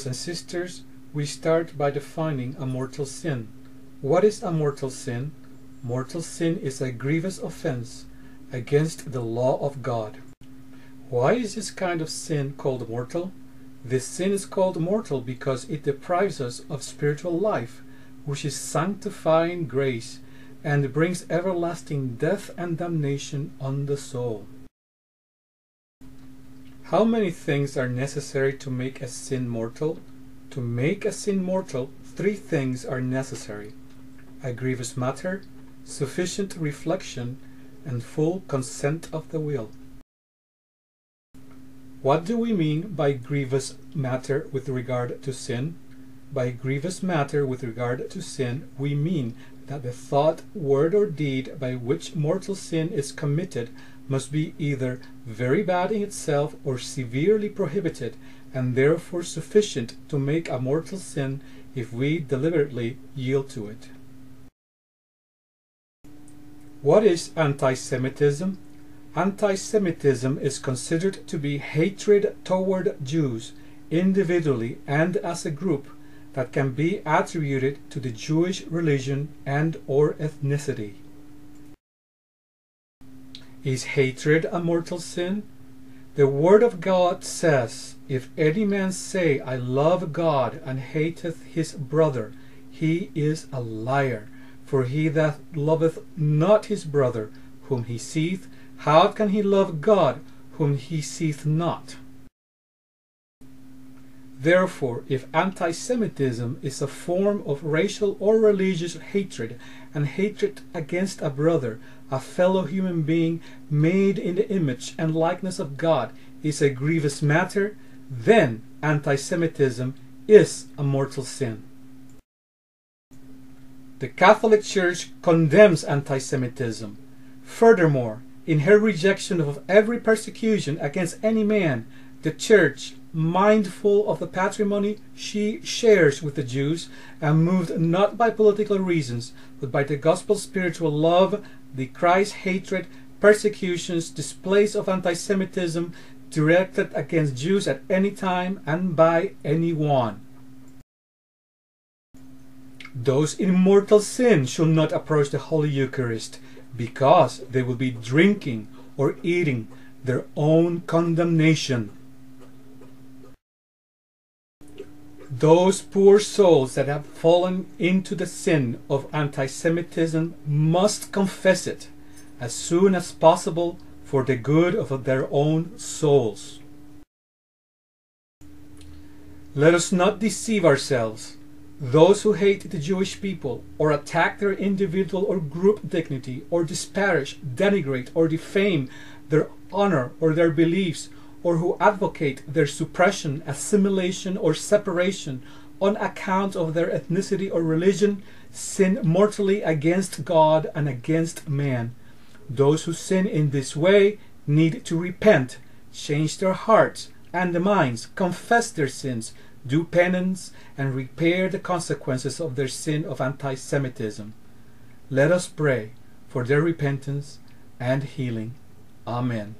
Brothers and sisters, we start by defining a mortal sin. What is a mortal sin? Mortal sin is a grievous offense against the law of God. Why is this kind of sin called mortal? This sin is called mortal because it deprives us of spiritual life, which is sanctifying grace, and brings everlasting death and damnation on the soul. How many things are necessary to make a sin mortal? To make a sin mortal, three things are necessary a grievous matter, sufficient reflection, and full consent of the will. What do we mean by grievous matter with regard to sin? By grievous matter with regard to sin, we mean that the thought, word, or deed by which mortal sin is committed must be either very bad in itself or severely prohibited, and therefore sufficient to make a mortal sin if we deliberately yield to it. What is anti-Semitism? Anti-Semitism is considered to be hatred toward Jews, individually and as a group, that can be attributed to the Jewish religion and or ethnicity. Is hatred a mortal sin? The Word of God says, If any man say, I love God, and hateth his brother, he is a liar. For he that loveth not his brother, whom he seeth, how can he love God, whom he seeth not? Therefore, if anti-Semitism is a form of racial or religious hatred, and hatred against a brother, a fellow human being made in the image and likeness of God, is a grievous matter, then anti-Semitism is a mortal sin. The Catholic Church condemns anti-Semitism. Furthermore, in her rejection of every persecution against any man, the Church, mindful of the patrimony she shares with the Jews, and moved not by political reasons, but by the gospel spiritual love, the Christ hatred, persecutions, displays of anti-Semitism directed against Jews at any time and by anyone. Those in mortal sin shall not approach the Holy Eucharist, because they will be drinking or eating their own condemnation. Those poor souls that have fallen into the sin of anti-Semitism must confess it as soon as possible for the good of their own souls. Let us not deceive ourselves. Those who hate the Jewish people, or attack their individual or group dignity, or disparage, denigrate, or defame their honor or their beliefs, or who advocate their suppression, assimilation, or separation on account of their ethnicity or religion, sin mortally against God and against man. Those who sin in this way need to repent, change their hearts and minds, confess their sins, do penance, and repair the consequences of their sin of anti-Semitism. Let us pray for their repentance and healing. Amen.